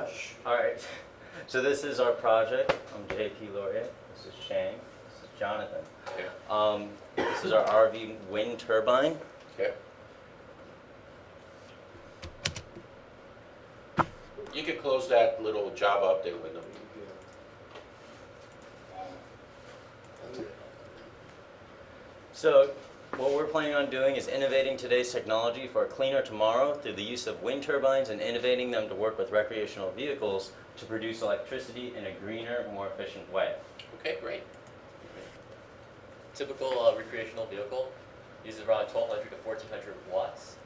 much. All right. So this is our project. I'm JP Laureate. This is Shane. This is Jonathan. Okay. Um, this is our RV wind turbine. Okay. You can close that little job update window. So what we're planning on doing is innovating today's technology for a cleaner tomorrow through the use of wind turbines and innovating them to work with recreational vehicles to produce electricity in a greener, more efficient way. Okay, great. Typical uh, recreational vehicle uses around 1200 to 1400 watts.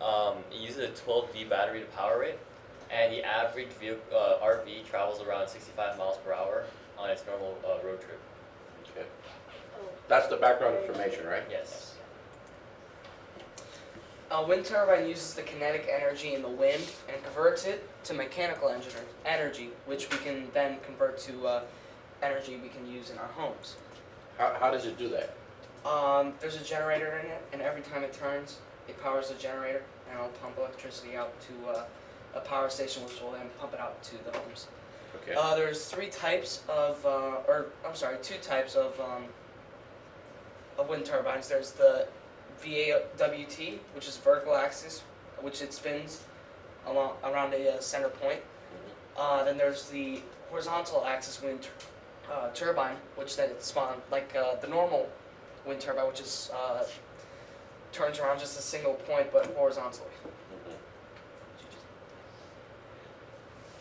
Um, it uses a 12 V battery to power it, and the average vehicle, uh, RV travels around 65 miles per hour on its normal uh, road trip. Okay. That's the background information, right? Yes. A wind turbine uses the kinetic energy in the wind and converts it to mechanical energy, which we can then convert to uh, energy we can use in our homes. How, how does it do that? Um, there's a generator in it, and every time it turns, it powers the generator, and it'll pump electricity out to uh, a power station, which will then pump it out to the homes. Okay. Uh, there's three types of, uh, or I'm sorry, two types of um, of wind turbines. There's the VAWT, which is vertical axis, which it spins along around a uh, center point. Uh, then there's the horizontal axis wind tur- uh, turbine, which then spawn like uh, the normal wind turbine, which is uh, turns around just a single point but horizontally.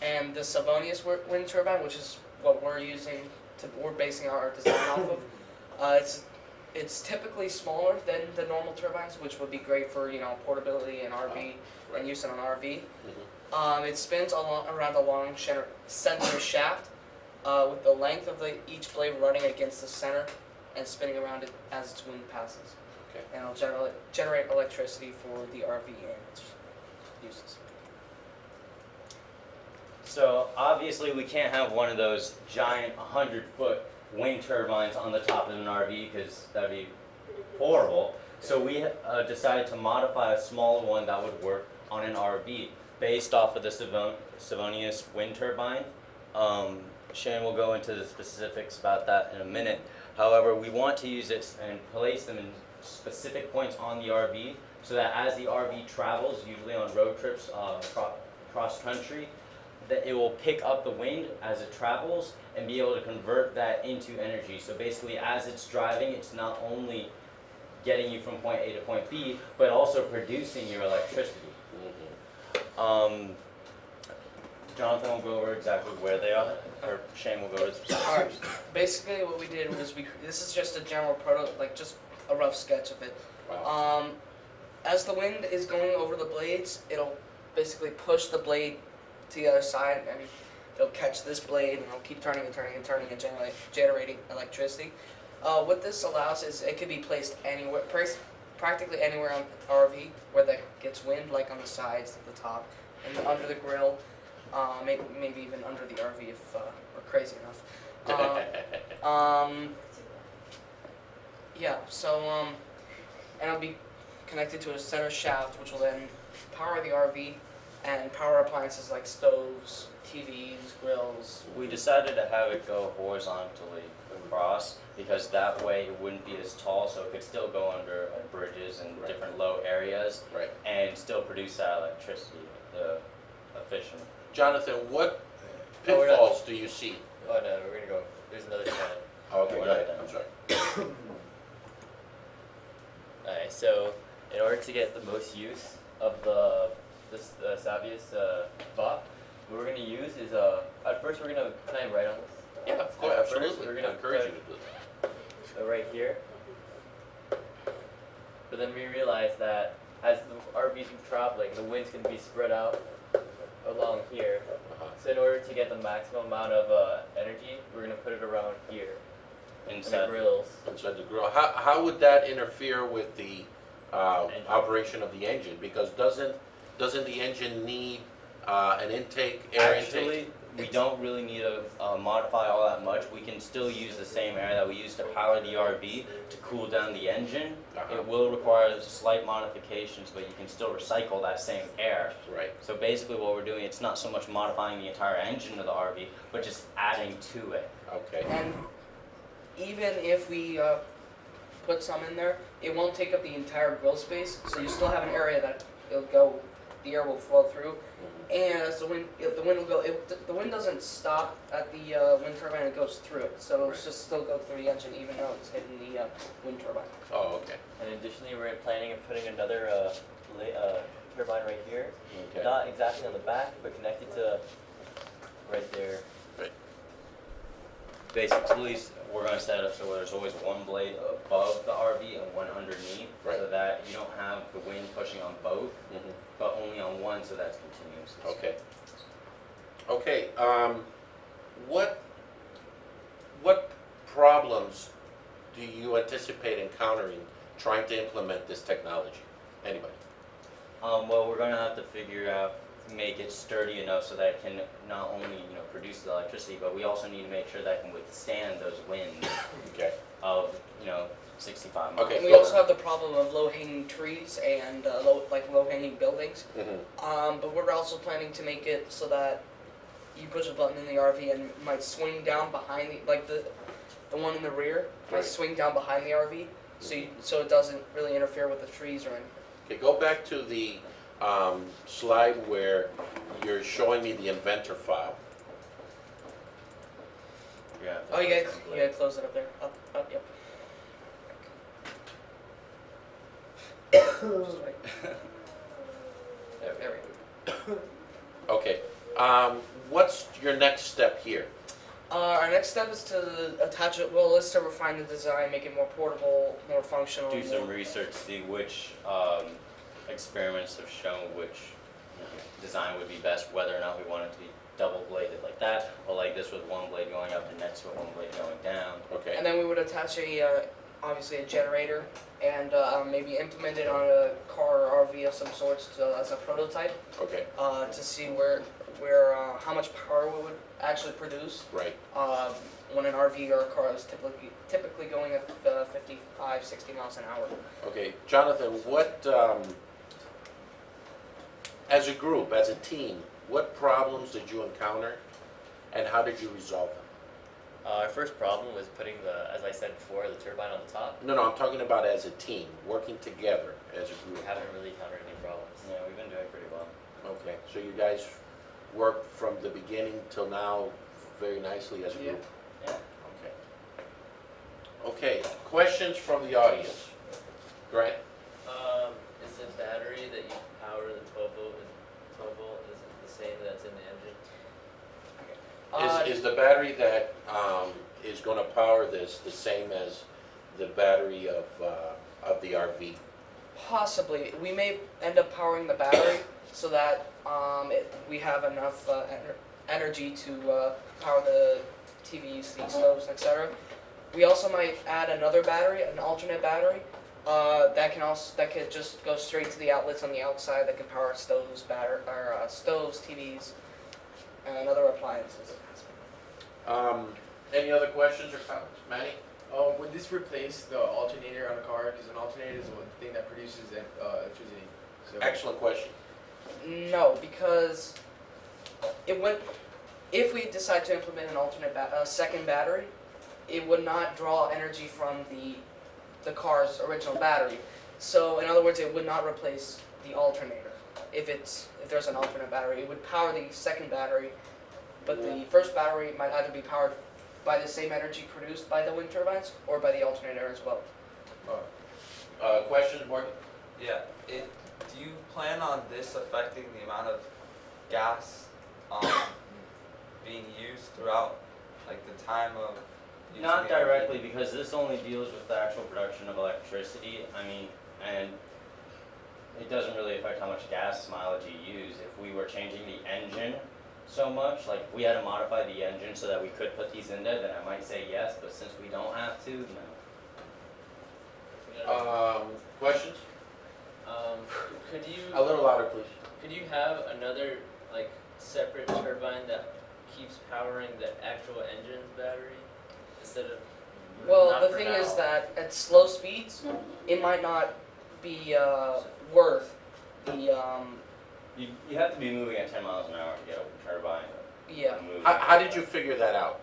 And the Savonius wind turbine, which is what we're using to we're basing our design off of. Uh, it's it's typically smaller than the normal turbines, which would be great for you know portability and RV Right. and use in an RV. Mhm. Um, it spins along around a long center, center shaft, uh, with the length of the each blade running against the center and spinning around it as its wind passes. Okay. And it'll generate generate electricity for the RV and its uses. So obviously we can't have one of those giant 100 foot wind turbines on the top of an RV because that'd be horrible. So we uh, decided to modify a smaller one that would work on an RV based off of the Savon- Savonius wind turbine. Um, Shane will go into the specifics about that in a minute. However, we want to use this and place them in specific points on the RV so that as the RV travels, usually on road trips uh, cro- cross country, that it will pick up the wind as it travels and be able to convert that into energy. So basically, as it's driving, it's not only getting you from point A to point B, but also producing your electricity. Mhm. Um, Jonathan will go over exactly where they are, or Shane will go over. Alright, basically what we did was we, this is just a general proto, like just a rough sketch of it. Wow. Um, as the wind is going over the blades, it'll basically push the blade to the other side and it'll catch this blade and it'll keep turning and turning and turning and generate, generating electricity. Uh, what this allows is it can be placed anywhere, prac- practically anywhere on the RV where that gets wind, like on the sides, at the top, and under the grill, uh, maybe, maybe even under the RV if uh, we're crazy enough. Uh, um, yeah, so, um, and it'll be connected to a center shaft, which will then power the RV and power appliances like stoves, TVs, grills. We decided to have it go horizontally across because that way it wouldn't be as tall, so it could still go under uh, bridges and Right. different low areas Right. and still produce that electricity the efficient. Jonathan, what Oh, pitfalls do you see? Oh no, we're gonna go. There's another slide. Okay, We're go ahead, done. I'm sorry. Alright, so in order to get the most use of the this Savius uh, bot, what we're gonna use is uh at first we're gonna can I write on this? Yeah, of course, At first, absolutely. We're gonna encourage you to do that. So right here. But then we realize that as the RVs keep traveling, the wind's gonna be spread out along here. Uh-huh. So in order to get the maximum amount of uh, energy, we're gonna put it around here in the Inside. grills. Inside the grill. How, how would that interfere with the uh, operation of the engine? Because doesn't, doesn't the engine need uh, an intake, air intake? We don't really need to uh, modify all that much. We can still use the same air that we use to power the RV to cool down the engine. Uh-huh. It will require slight modifications, but you can still recycle that same air. Right, So basically what we're doing, it's not so much modifying the entire engine of the RV, but just adding to it. okay, And even if we uh, put some in there, it won't take up the entire grill space. So you still have an area that it'll go, the air will flow through, and as the wind, if the wind will go. It, the wind doesn't stop at the uh, wind turbine; it goes through it. So it'll Right. just still go through the engine, even though it's hitting the uh, wind turbine. oh, okay, And additionally, we're planning on putting another uh, la- uh, turbine right here. okay. Not exactly on the back, but connected to right there. Basically, we're gonna set it up so there's always one blade above the RV and one underneath, so Right. that you don't have the wind pushing on both, Mhm. But only on one, so that's continuous. Okay. Okay, um, what, what problems do you anticipate encountering trying to implement this technology? Anybody? Um, well, we're gonna have to figure out, make it sturdy enough so that it can not only, you know, produce the electricity, but we also need to make sure that it can withstand those winds Okay, of, you know, sixty-five miles. Okay. And we also have the problem of low-hanging trees and uh, low, like low-hanging buildings. Mm -hmm. Um, but we're also planning to make it so that you push a button in the RV and it might swing down behind the like the the one in the rear might swing down behind the RV, so you, so it doesn't really interfere with the trees or anything. okay, go back to the, um, slide where you're showing me the inventor file. Yeah. Oh, you gotta you gotta close it up there. Up, up, yep. Just wait. There, there we go. Okay, um, what's your next step here? Uh, our next step is to attach it. Well, let's to refine the design, make it more portable, more functional. Do some more- research, see which, um, experiments have shown which design would be best, whether or not we want it to be double bladed like that, or like this with one blade going up and next with one blade going down. Okay, And then we would attach a, uh, obviously a generator, and uh, maybe implement it on a car or RV of some sorts to, as a prototype okay, uh, to see where, where, uh, how much power we would actually produce right, um, when an RV or a car is typically typically going at uh, 55, 60 miles an hour. okay. Jonathan, what, um, as a group, as a team, what problems did you encounter and how did you resolve them? Uh, our first problem was putting the, as I said before, the turbine on the top. No, no, I'm talking about as a team, working together as a We group. haven't really encountered any problems. Yeah, we've been doing pretty well. Okay, so you guys worked from the beginning till now very nicely as a group? Yeah. Okay. Okay, questions from the audience? Grant? Um, is the battery that you power the twelve volt, is twelve volt, is it the same that's in the engine? Uh, Is, is the battery that, um, is gonna power this the same as the battery of, uh, of the RV? Possibly. We may end up powering the battery so that um, it, we have enough uh, ener- energy to uh, power the TVs, the stoves, etc. We also might add another battery, an alternate battery, uh, that can also that could just go straight to the outlets on the outside that can power stoves, batter or uh, stoves, TVs, and other appliances. Um, any other questions or comments? Manny? Um, would this replace the alternator on a car? Because an alternator is one thing that produces uh, electricity. So Excellent question. No, because it would. If we decide to implement an alternate ba- a second battery, it would not draw energy from the the car's original battery. So, in other words, it would not replace the alternator. If it's if there's an alternate battery, it would power the second battery, but the first battery might either be powered by the same energy produced by the wind turbines or by the alternator as well. Uh, questions, Morgan? Yeah, it, do you plan on this affecting the amount of gas, um, being used throughout, like the time of using Not the directly, because this only deals with the actual production of electricity, I mean, and it doesn't really affect how much gas mileage you use. If we were changing the engine so much, like if we had to modify the engine so that we could put these in there, then I might say yes, but since we don't have to, no. Um, questions? Um, could you, A little louder, please. could you have another, like, separate turbine that keeps powering the actual engine's battery instead of. Well, the thing now. is that at slow speeds, it might not be uh, worth the um, You, you have to be moving at ten miles an hour to get a turbine. yeah. How, how did you figure that out?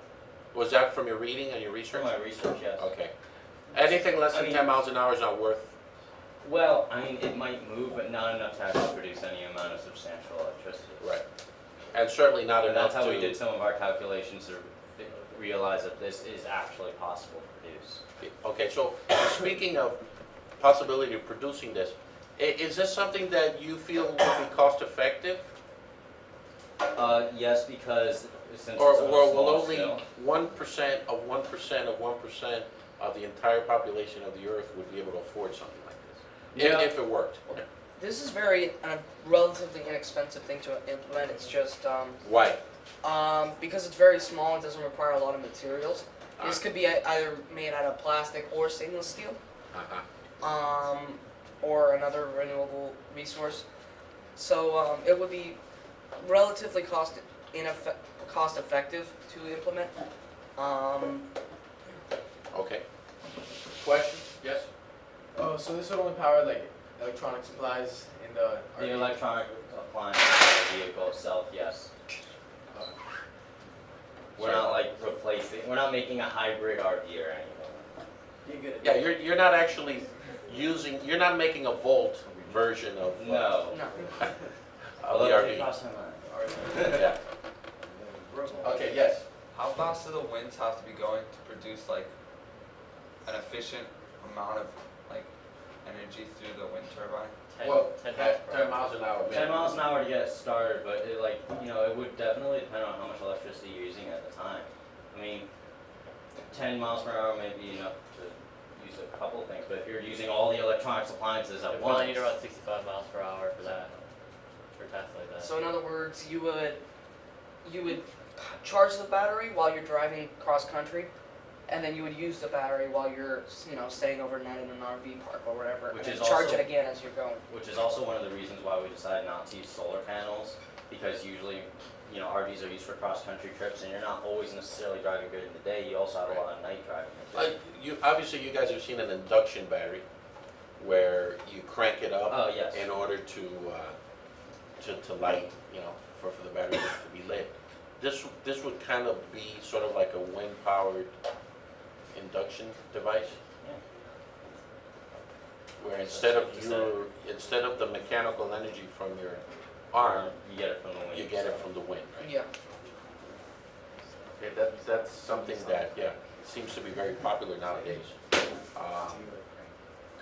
Was that from your reading and your research? From my research, yes. Okay. Anything less I than mean- ten miles an hour is not worth, Well, I mean, it might move, but not enough to actually produce any amount of substantial electricity. right. And certainly not And enough that's to. how we did some of our calculations to realize that this is actually possible to produce. Okay, so speaking of possibility of producing this, i- is this something that you feel would be cost effective? Uh, yes, because since Or, it's on a or will small only scale. one percent of one percent of one percent of the entire population of the earth would be able to afford something like this? If, Yeah. if it worked. This is very a relatively inexpensive thing to implement. It's just um, Why? um, because it's very small. It doesn't require a lot of materials. This Uh, could be e- either made out of plastic or stainless steel, uh-huh. um, or another renewable resource. So um, it would be relatively cost ineffe- cost effective to implement. Um, Okay. Questions? Yes? Oh, so this would only power like electronic supplies in the. The electronic appliance of the vehicle itself, yes. Uh, We're not like replacing, we're not making a hybrid RV or anything. you get it. Yeah, you're, you're not actually using, you're not making a Volt version of. uh, No. no. Of the RV. costs so much. Yeah. Okay, yes. How fast do the winds have to be going to produce like an efficient amount of like energy through the wind turbine? Ten, Well, ten at miles per ten miles an hour. Ten miles an hour to get it started, but it like, you know, it would definitely depend on how much electricity you're using at the time. I mean, ten miles per hour may be enough to use a couple of things, but if you're using all the electronics appliances You at probably once. need around sixty-five miles per hour for that, for tests like that. So in other words, you would you would charge the battery while you're driving cross country, and then you would use the battery while you're you know staying overnight in an RV park or whatever, Which and is then charge also- it again as you're going. Which is also one of the reasons why we decided not to use solar panels, because usually, you know, RVs are used for cross-country trips, and you're not always necessarily driving good in the day, you also have a lot of night driving. Like, you, obviously you guys have seen an induction battery where you crank it up Oh, yes. in order to, uh, to, to light, you know, for, for the battery to be lit. This, this would kind of be sort of like a wind-powered induction device? Where instead of your, instead of the mechanical energy from your arm, You get it from the wind. you get it from the wind, right? Yeah. Okay, that, that's something that, yeah, seems to be very popular nowadays. Um,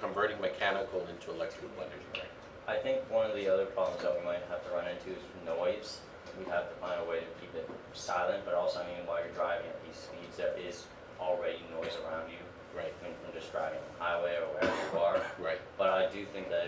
Converting mechanical into electrical energy. I think one of the other problems that we might have to run into is noise. We have to find a way to keep it silent, but also, I mean, while you're driving at these speeds, there is already noise around you, Right, I mean, from just driving on the highway or wherever you are. right, But I do think that